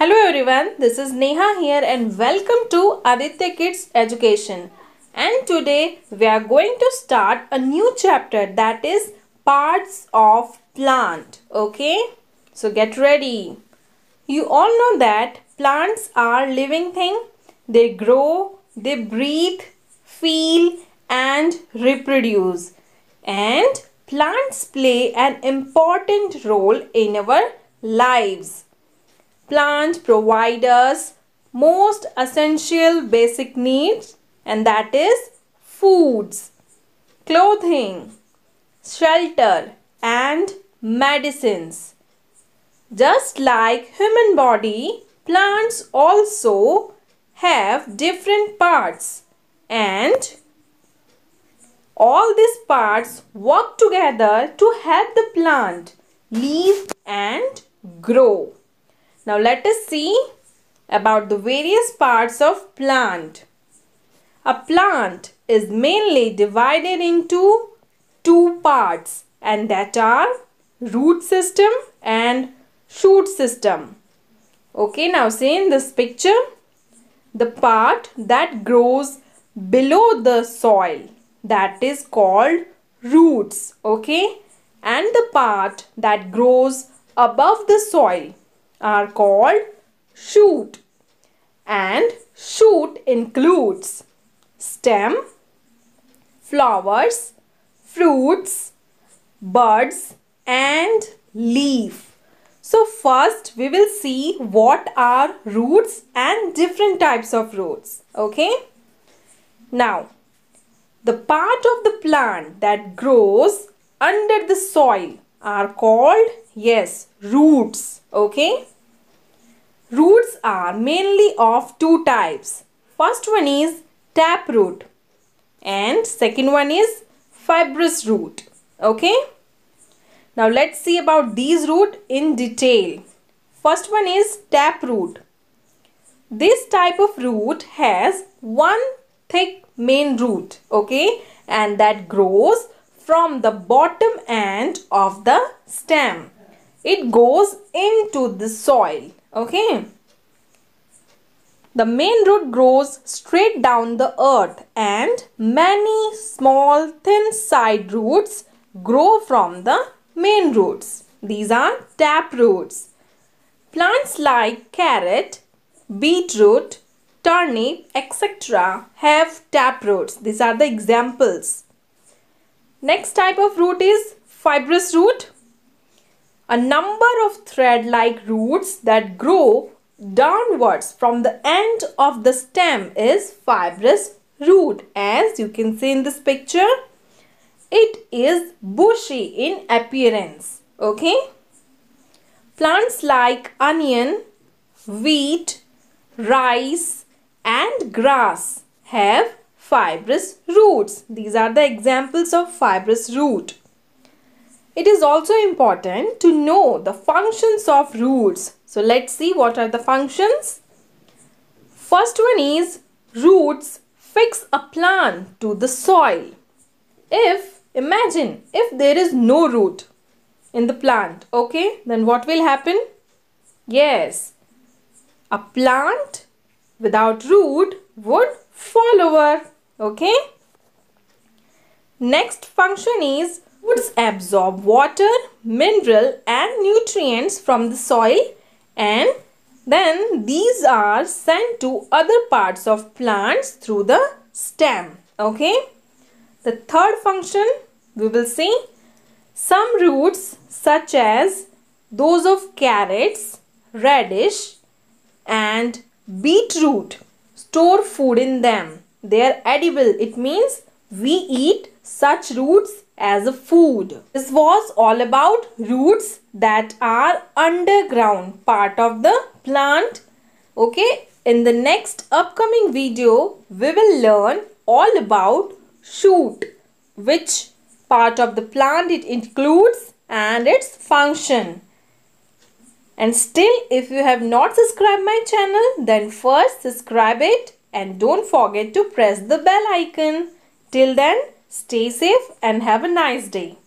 Hello everyone, this is Neha here and welcome to Aditya Kids Education. And today we are going to start a new chapter that is parts of plant. Okay, so get ready. You all know that plants are living thing. They grow, they breathe, feel and reproduce. And plants play an important role in our lives Plants provide us most essential basic needs and that is foods, clothing, shelter and medicines. Just like human body, plants also have different parts and all these parts work together to help the plant live and grow. Now let us see about the various parts of plant. A plant is mainly divided into two parts and that are root system and shoot system. Okay, now see in this picture, the part that grows below the soil that is called roots. Okay, and the part that grows above the soil are called shoot and shoot includes stem, flowers, fruits, buds and leaf. So first we will see what are roots and different types of roots. Okay. Now the part of the plant that grows under the soil are called yes roots okay? Roots are mainly of two types. First one is tap root and second one is fibrous root okay? Now let's see about these root in detail. First one is tap root this type of root has one thick main root okay? And that grows from the bottom end of the stem. It goes into the soil. Okay. The main root grows straight down the earth and many small thin side roots grow from the main roots. These are tap roots. Plants like carrot, beetroot, turnip, etc. have tap roots. These are the examples. Next type of root is fibrous root. A number of thread-like roots that grow downwards from the end of the stem is fibrous root. As you can see in this picture, it is bushy in appearance. Okay. Plants like onion, wheat, rice and grass have fibrous roots. These are the examples of fibrous root. It is also important to know the functions of roots. So let's see what are the functions. First one is roots fix a plant to the soil. If, imagine, if there is no root in the plant, okay, then what will happen? Yes, a plant without root would fall over okay next function is roots absorb water mineral and nutrients from the soil and then these are sent to other parts of plants through the stem. Okay? The third function we will see some roots such as those of carrots radish and beetroot store food in them. They are edible. It means we eat such roots as a food. This was all about roots that are underground part of the plant. Okay. In the next upcoming video, we will learn all about shoot. Which part of the plant it includes and its function. And still if you have not subscribed my channel then first subscribe it and don't forget to press the bell icon. Till then, stay safe and have a nice day.